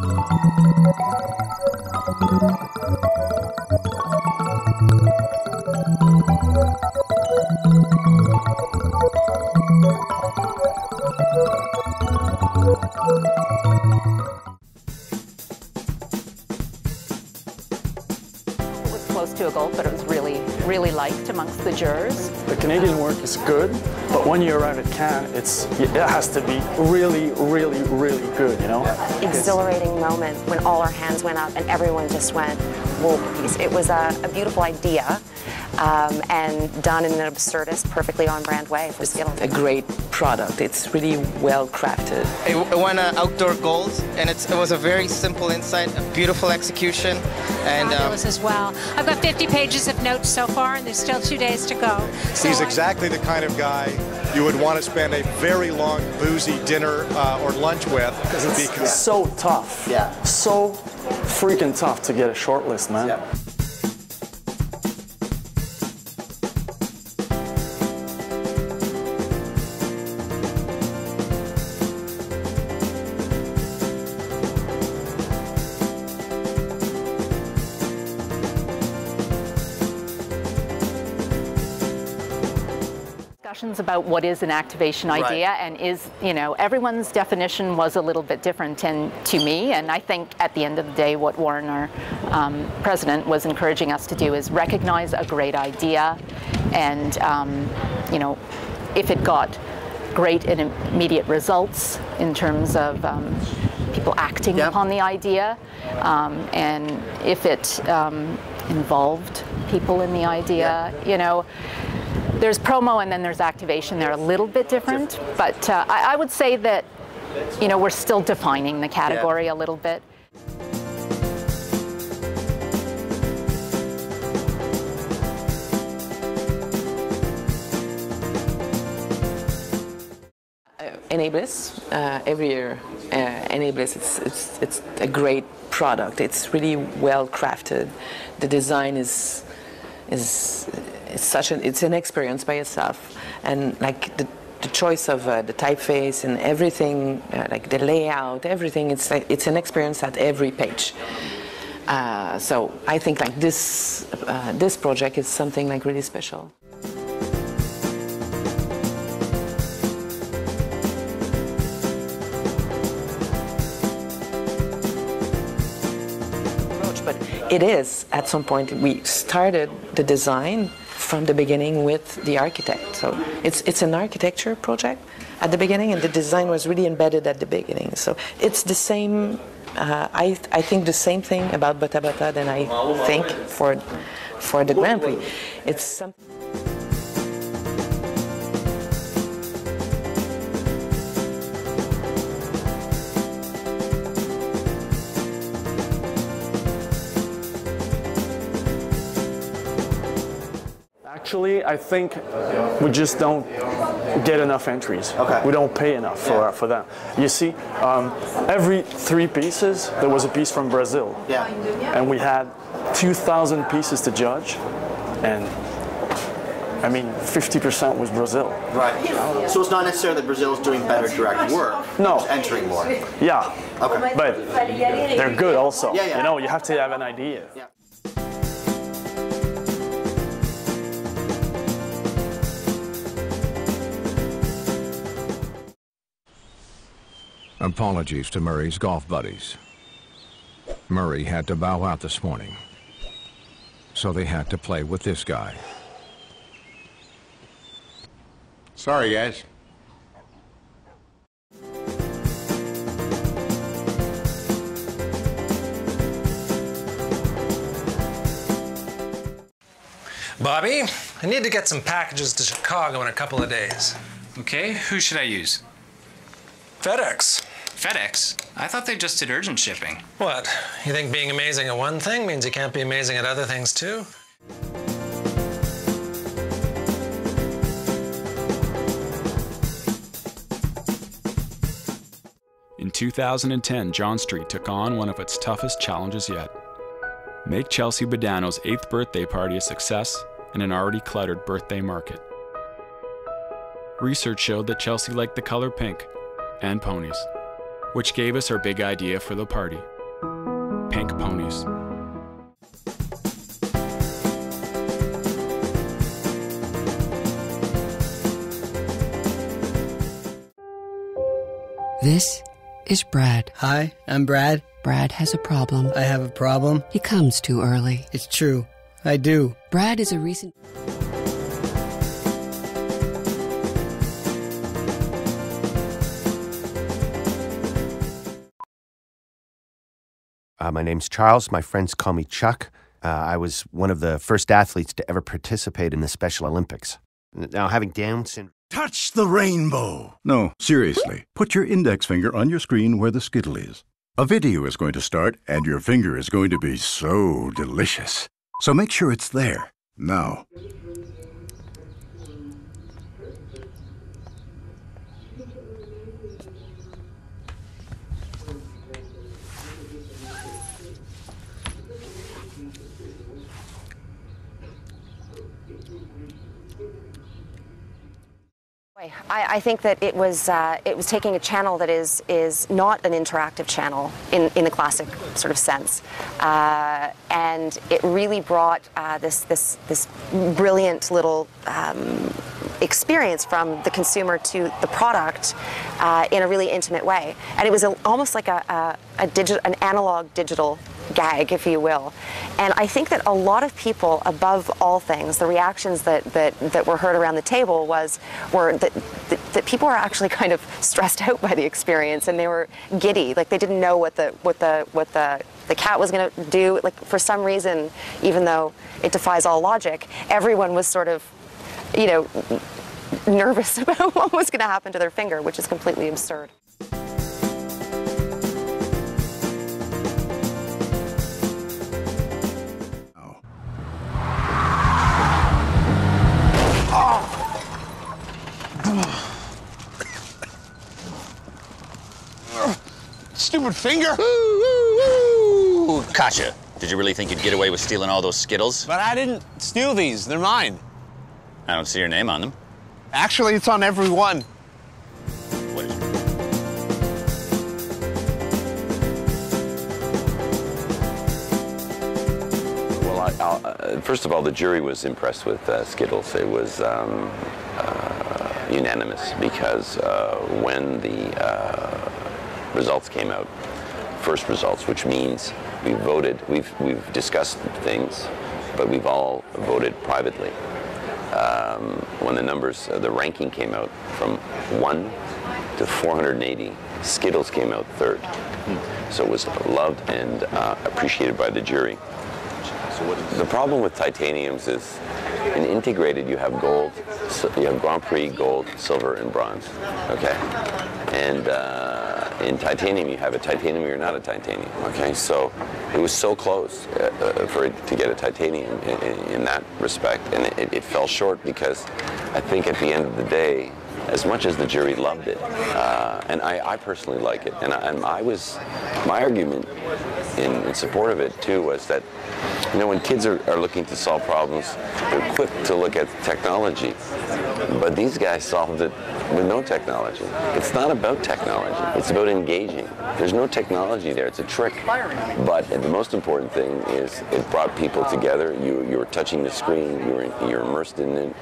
It was close to a goal, but it was really, really liked amongst the jurors. The Canadian work is good, but when you arrive at Cannes, it's it has to be really, really, really good. You know, exhilarating moment when all our hands went up and everyone just went, whoa, piece. It was a, a beautiful idea um, and done in an absurdist, perfectly on brand way for Skittles. a great product. It's really well crafted. It, it won uh, outdoor gold, and it's, it was a very simple insight, a beautiful execution, and um, Fabulous as well. I've got 50 pages of notes so far, and there's still two days to go. So He's exactly the kind of guy you would want to spend a very long boozy dinner uh, or lunch with because it's so tough. Yeah. So freaking tough to get a short list, man. Yeah. Discussions about what is an activation idea and is, you know, everyone's definition was a little bit different and to me. And I think at the end of the day, what Warren, our um, president, was encouraging us to do is recognize a great idea and, um, you know, if it got great and immediate results in terms of um, people acting Yep. upon the idea, um, and if it um, involved people in the idea, you know, there's promo and then there's activation. They're a little bit different, but uh, I, I would say that, you know, we're still defining the category a little bit. Enablis, uh, every year, uh, Enablis, it's, it's, it's a great product. It's really well crafted. The design is, is, is such an, it's an experience by itself. And like the, the choice of uh, the typeface and everything, uh, like the layout, everything, it's, like, it's an experience at every page. Uh, so I think like this, uh, this project is something like really special. but it is at some point we started the design from the beginning with the architect. So it's it's an architecture project at the beginning, and the design was really embedded at the beginning. So it's the same. Uh, I I think the same thing about Bata Bata than I think for for the Grand Prix. It's something. Actually, I think we just don't get enough entries. Okay. We don't pay enough for, Yeah. for that. You see, um, every three pieces, there was a piece from Brazil. Yeah. And we had 2,000 pieces to judge. And I mean, 50% was Brazil. Right. So it's not necessarily that Brazil is doing better direct work. No. Just entering more. Yeah. Okay. But they're good also. Yeah, yeah. You know, you have to have an idea. Yeah. Apologies to Murray's golf buddies. Murray had to bow out this morning. So they had to play with this guy. Sorry, guys. Bobby, I need to get some packages to Chicago in a couple of days. Okay, who should I use? FedEx. FedEx? I thought they just did urgent shipping. What? You think being amazing at one thing means you can't be amazing at other things too? In 2010, John Street took on one of its toughest challenges yet. Make Chelsea Badano's eighth birthday party a success in an already cluttered birthday market. Research showed that Chelsea liked the color pink and ponies. Which gave us our big idea for the party pink ponies. This is Brad. Hi, I'm Brad. Brad has a problem. I have a problem. He comes too early. It's true. I do. Brad is a recent. Uh, my name's Charles. My friends call me Chuck. Uh, I was one of the first athletes to ever participate in the Special Olympics. Now, having Down syndrome. Touch the rainbow. No, seriously. Put your index finger on your screen where the skittle is. A video is going to start, and your finger is going to be so delicious. So make sure it's there. Now. I, I think that it was uh, it was taking a channel that is is not an interactive channel in, in the classic sort of sense, uh, and it really brought uh, this this this brilliant little um, experience from the consumer to the product uh, in a really intimate way, and it was a, almost like a, a, a digital an analog digital gag, if you will. And I think that a lot of people, above all things, the reactions that, that, that were heard around the table was were that, that, that people were actually kind of stressed out by the experience and they were giddy, like they didn't know what the what the what the the cat was going to do. Like for some reason, even though it defies all logic, everyone was sort of, you know, nervous about what was going to happen to their finger, which is completely absurd. Stupid finger. Ooh, Kasha, did you really think you'd get away with stealing all those Skittles? But I didn't steal these. They're mine. I don't see your name on them. Actually, it's on every one. Well, I, uh, first of all, the jury was impressed with uh, Skittles. It was um, uh, unanimous because uh, when the uh, results came out, first results, which means we've voted, we've, we've discussed things, but we've all voted privately. Um, when the numbers, uh, the ranking came out from 1 to 480, Skittles came out third. So it was loved and uh, appreciated by the jury. The problem with titaniums is in integrated you have gold, you have Grand Prix, gold, silver, and bronze. Okay? And uh, in titanium you have a titanium you're not a titanium. Okay? So it was so close uh, uh, for it to get a titanium in, in, in that respect. And it, it fell short because I think at the end of the day, as much as the jury loved it, uh, and I, I, personally like it, and I, and I was, my argument in, in, support of it too was that, you know, when kids are, are looking to solve problems, they're quick to look at technology, but these guys solved it with no technology. It's not about technology, it's about engaging. There's no technology there, it's a trick. But the most important thing is it brought people together, you, you were touching the screen, you were, you're immersed in it,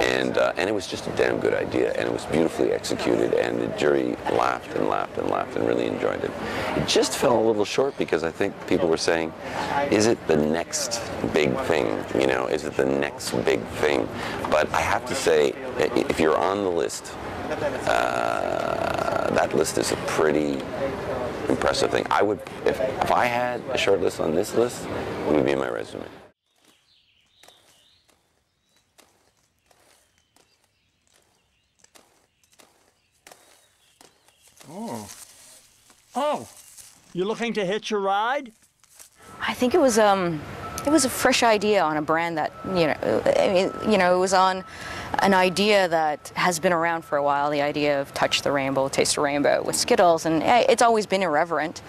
and, uh, and it was just a damn good idea, and it was beautifully executed, and the jury laughed and laughed and laughed and really enjoyed it. It just fell a little short because I think people were saying, is it the next big thing? You know, is it the next big thing? But I have to say, if you're on the list, uh, that list is a pretty impressive thing. I would, if, if I had a short list on this list, it would be in my resume. You looking to hitch a ride? I think it was um, it was a fresh idea on a brand that you know, I mean, you know, it was on an idea that has been around for a while. The idea of touch the rainbow, taste the rainbow with Skittles, and it's always been irreverent.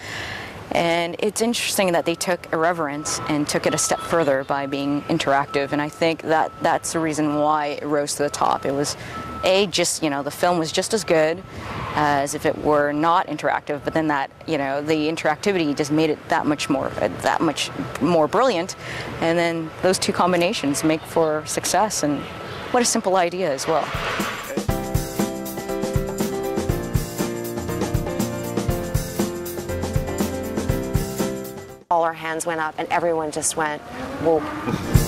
And it's interesting that they took irreverence and took it a step further by being interactive. And I think that that's the reason why it rose to the top. It was, a just you know, the film was just as good as if it were not interactive. But then that, you know, the interactivity just made it that much more, that much more brilliant. And then those two combinations make for success. And what a simple idea as well. All our hands went up and everyone just went, whoa.